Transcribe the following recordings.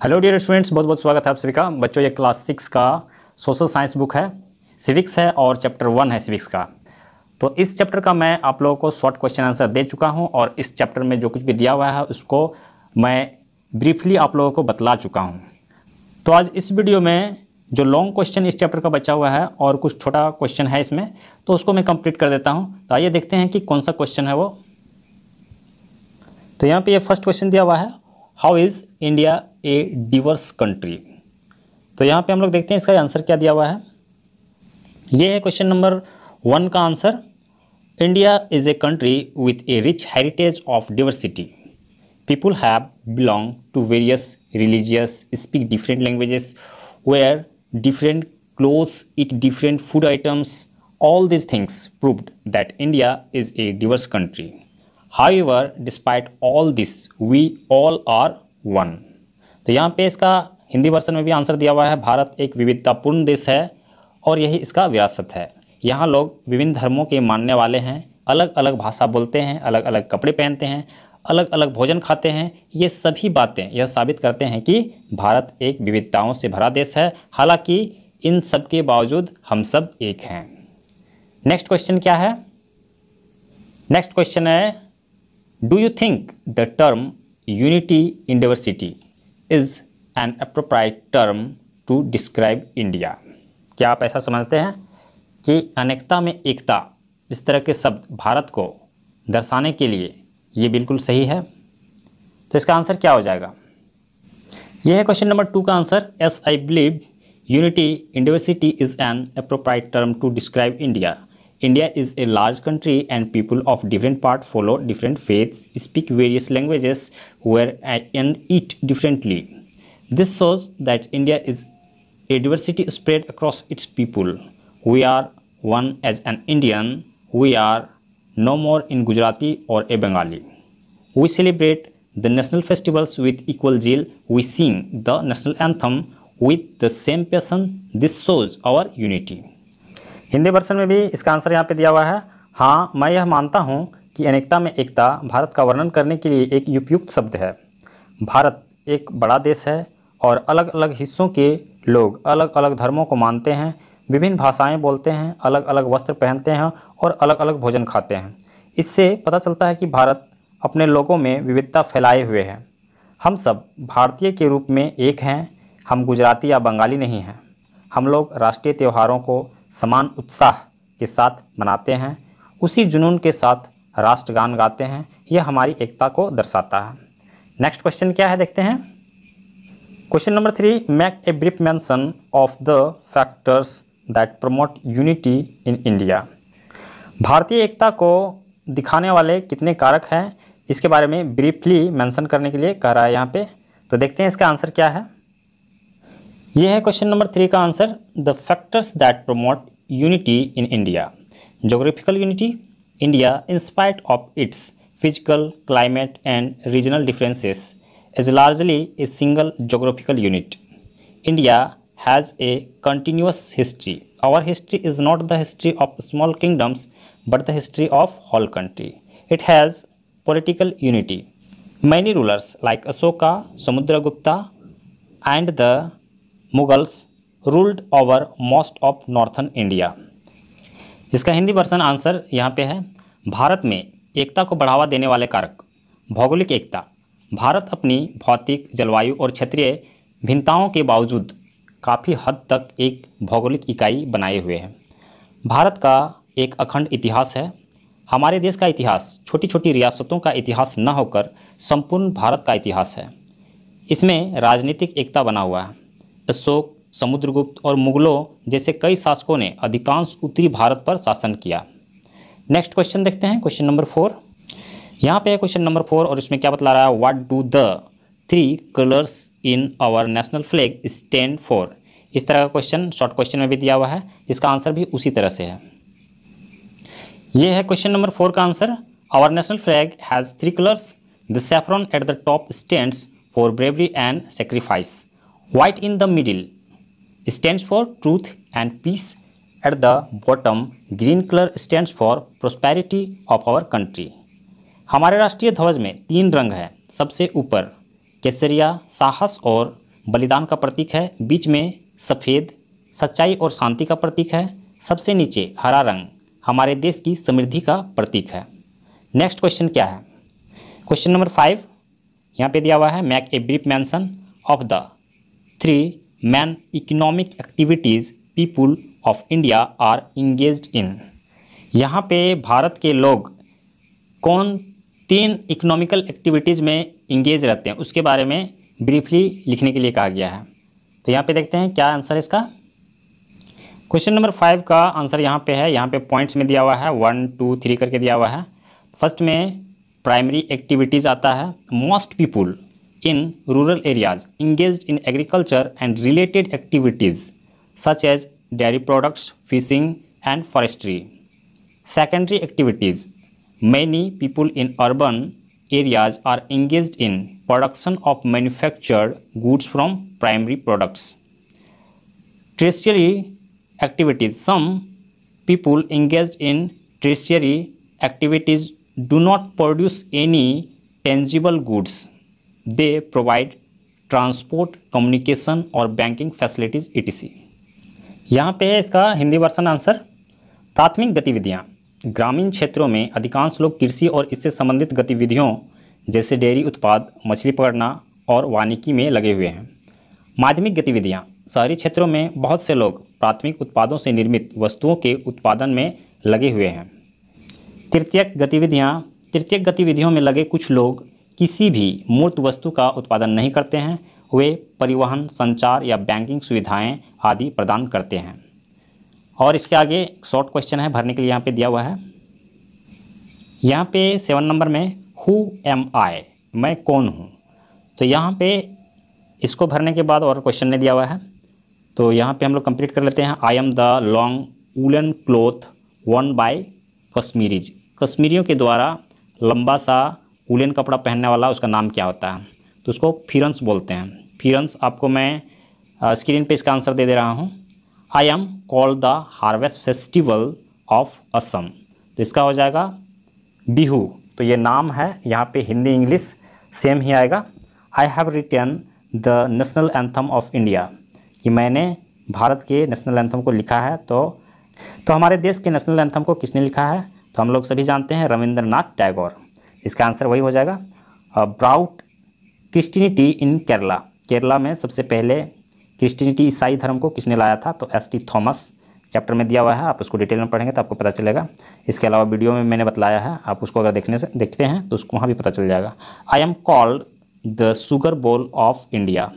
Hello dear students बहुत बहुत स्वागत है आप सभी का। बच्चों, ये क्लास सिक्स का सोशल साइंस बुक है। सिविक्स है और चैप्टर वन है सिविक्स का। तो इस चैप्टर का मैं आप लोगों को शॉर्ट क्वेश्चन आंसर दे चुका हूँ और इस चैप्टर में जो कुछ भी दिया हुआ है, उसको मैं ब्रीफली आप लोगों को बतला चुका हूँ। तो आज इस वीडियो में जो लॉन्ग क्वेश्चन इस चैप्टर का बचा हुआ है और कुछ छोटा क्वेश्चन है इसमें तो उसको मैं कंप्लीट कर देता हूँ। तो आइए देखते हैं कि कौन सा क्वेश्चन है वो। तो यहाँ पे ये फ़र्स्ट क्वेश्चन दिया हुआ है how is India a diverse country तो यहाँ पे हम लोग देखते हैं इसका आंसर क्या दिया हुआ है। ये है क्वेश्चन नंबर वन का answer India is a country with a rich heritage of diversity people have belong to various religious speak different languages wear different clothes, eat different food items. All these things proved that india is a diverse country. However, despite all this, we all are one. तो यहाँ पे इसका Hindi version में भी answer दिया हुआ है, भारत एक विविधतापूर्ण देश है और यही इसका विरासत है। यहाँ लोग विभिन्न धर्मों के मानने वाले हैं अलग अलग भाषा बोलते हैं अलग अलग कपड़े पहनते हैं अलग अलग भोजन खाते हैं। ये सभी बातें यह साबित करते हैं कि भारत एक विविधताओं से भरा देश है। हालाँकि इन सब के बावजूद हम सब एक हैं। नेक्स्ट क्वेश्चन क्या है? नेक्स्ट क्वेश्चन है do you think the term unity in diversity is an appropriate term to describe India क्या आप ऐसा समझते हैं कि अनेकता में एकता इस तरह के शब्द भारत को दर्शाने के लिए ये बिल्कुल सही है? तो इसका आंसर क्या हो जाएगा? यह है क्वेश्चन नंबर टू का answer. As I believe unity in diversity is an appropriate term to describe India India is a large country and people of different parts follow different faiths, speak various languages, wear and eat differently. This shows that India is a diversity spread across its people. We are one as an Indian, we are no more in Gujarati or a Bengali. We celebrate the national festivals with equal zeal. We sing the national anthem with the same passion. This shows our unity. Hindi version में भी इसका answer यहाँ पे दिया हुआ है। हाँ मैं यह मानता हूँ कि अनेकता में एकता भारत का वर्णन करने के लिए एक उपयुक्त शब्द है। भारत एक बड़ा देश है और अलग अलग हिस्सों के लोग अलग अलग धर्मों को मानते हैं, विभिन्न भाषाएँ बोलते हैं अलग अलग वस्त्र पहनते हैं और अलग अलग भोजन खाते हैं। इससे पता चलता है कि भारत अपने लोगों में विविधता फैलाए हुए है। हम सब भारतीय के रूप में एक हैं, हम गुजराती या बंगाली नहीं हैं। हम लोग राष्ट्रीय त्योहारों को समान उत्साह के साथ मनाते हैं, उसी जुनून के साथ राष्ट्रगान गाते हैं, यह हमारी एकता को दर्शाता है। नेक्स्ट क्वेश्चन क्या है देखते हैं? Question number three make a brief mention of the factors that promote unity in India भारतीय एकता को दिखाने वाले कितने कारक हैं, इसके बारे में ब्रीफली मेंशन करने के लिए कह रहा है यहाँ पे। तो देखते हैं इसका आंसर क्या है। ये है क्वेश्चन नंबर थ्री का answer the factors that promote unity in India geographical unity India in spite of its physical climate and regional differences is largely a single geographical unit India has a continuous history our history is not the history of small kingdoms but the history of whole country it has political unity many rulers like Ashoka Samudra Gupta and the Mughals ruled over most of northern India इसका Hindi version answer यहाँ पे है, भारत में एकता को बढ़ावा देने वाले कारक, भौगोलिक एकता। भारत अपनी भौतिक, जलवायु और क्षेत्रीय भिन्नताओं के बावजूद काफ़ी हद तक एक भौगोलिक इकाई बनाए हुए है। भारत का एक अखंड इतिहास है। हमारे देश का इतिहास छोटी छोटी रियासतों का इतिहास न होकर संपूर्ण भारत का इतिहास है। इसमें राजनीतिक एकता बना हुआ है। अशोक, समुद्रगुप्त और मुगलों जैसे कई शासकों ने अधिकांश उत्तरी भारत पर शासन किया। नेक्स्ट क्वेश्चन देखते हैं क्वेश्चन नंबर फोर यहाँ पे है क्वेश्चन नंबर फोर और इसमें क्या बतला रहा है? What do the three colours in our national flag stand for इस तरह का क्वेश्चन शॉर्ट क्वेश्चन में भी दिया हुआ है। इसका आंसर भी उसी तरह से है। ये है क्वेश्चन नंबर फोर का answer our national flag has three colours the saffron at the top stand for bravery and sacrifice white in the middle stand for truth and peace at the bottom green colour stand for prosperity of our country हमारे राष्ट्रीय ध्वज में तीन रंग हैं। सबसे ऊपर केसरिया, साहस और बलिदान का प्रतीक है। बीच में सफ़ेद, सच्चाई और शांति का प्रतीक है। सबसे नीचे हरा रंग हमारे देश की समृद्धि का प्रतीक है। नेक्स्ट क्वेश्चन क्या है? क्वेश्चन नंबर फाइव यहाँ पे दिया हुआ है make a brief mention of the three main economic activities people of India are engage in यहाँ पे भारत के लोग कौन तीन इकोनॉमिकल एक्टिविटीज़ में इंगेज रहते हैं, उसके बारे में ब्रीफली लिखने के लिए कहा गया है। तो यहाँ पे देखते हैं क्या आंसर है इसका। क्वेश्चन नंबर फाइव का आंसर यहाँ पे है, यहाँ पे पॉइंट्स में दिया हुआ है वन टू थ्री करके दिया हुआ है। फ़र्स्ट में प्राइमरी एक्टिविटीज़ आता है most people in rural areas engaged in agriculture and related activities such as dairy products, fishing and forestry. Secondary activities Many people in urban areas are engaged in production of manufactured goods from primary products. Tertiary activities Some people engaged in tertiary activities do not produce any tangible goods They provide transport, communication और banking facilities, ई यहाँ पे है इसका Hindi version answer, प्राथमिक गतिविधियाँ। ग्रामीण क्षेत्रों में अधिकांश लोग कृषि और इससे संबंधित गतिविधियों, जैसे डेयरी उत्पाद, मछली पकड़ना और वानिकी में लगे हुए हैं। माध्यमिक गतिविधियाँ। शहरी क्षेत्रों में बहुत से लोग प्राथमिक उत्पादों से निर्मित वस्तुओं के उत्पादन में लगे हुए हैं। तृतीयक गतिविधियाँ। तृतीयक गतिविधियों में लगे कुछ लोग किसी भी मूर्त वस्तु का उत्पादन नहीं करते हैं, वे परिवहन, संचार या बैंकिंग सुविधाएँ आदि प्रदान करते हैं। और इसके आगे शॉर्ट क्वेश्चन है, भरने के लिए यहाँ पे दिया हुआ है। यहाँ पे सेवन नंबर में हु एम आई मैं कौन हूँ? तो यहाँ पे इसको भरने के बाद और क्वेश्चन ने दिया हुआ है। तो यहाँ पे हम लोग कंप्लीट कर लेते हैं। I am the long woollen cloth worn by Kashmiris कश्मीरियों के द्वारा लंबा सा वूलन कपड़ा पहनने वाला उसका नाम क्या होता है? तो उसको फिरंस बोलते हैं। फिरंस आपको मैं स्क्रीन पे इसका आंसर दे दे रहा हूँ। I am called the harvest festival of Assam तो इसका हो जाएगा बिहू। तो ये नाम है, यहाँ पे हिंदी, इंग्लिश सेम ही आएगा। I have return the national anthem of India कि मैंने भारत के नेशनल एंथम को लिखा है तो तो हमारे देश के नेशनल एंथम को किसने लिखा है? तो हम लोग सभी जानते हैं रविंद्रनाथ टैगोर। इसका आंसर वही हो जाएगा brought Christianity in Kerala. Kerala में सबसे पहले क्रिस्टिनिटी ईसाई धर्म को किसने लाया था? तो एस टी थॉमस। चैप्टर में दिया हुआ है, आप उसको डिटेल में पढ़ेंगे तो आपको पता चलेगा। इसके अलावा वीडियो में मैंने बतलाया है, आप उसको अगर देखने से, देखते हैं तो उसको वहाँ भी पता चल जाएगा। I am called the sugar bowl of India.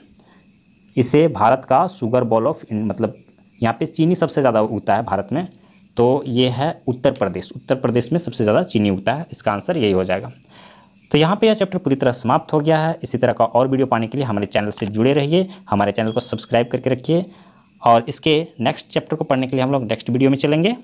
इसे भारत का शुगर बॉल ऑफ़ मतलब यहाँ पे चीनी सबसे ज़्यादा उगता है भारत में। तो ये है उत्तर प्रदेश। उत्तर प्रदेश में सबसे ज़्यादा चीनी उगता है। इसका आंसर यही हो जाएगा। तो यहाँ पे यह चैप्टर पूरी तरह समाप्त हो गया है। इसी तरह का और वीडियो पाने के लिए हमारे चैनल से जुड़े रहिए। हमारे चैनल को सब्सक्राइब करके रखिए। और इसके नेक्स्ट चैप्टर को पढ़ने के लिए हम लोग नेक्स्ट वीडियो में चलेंगे।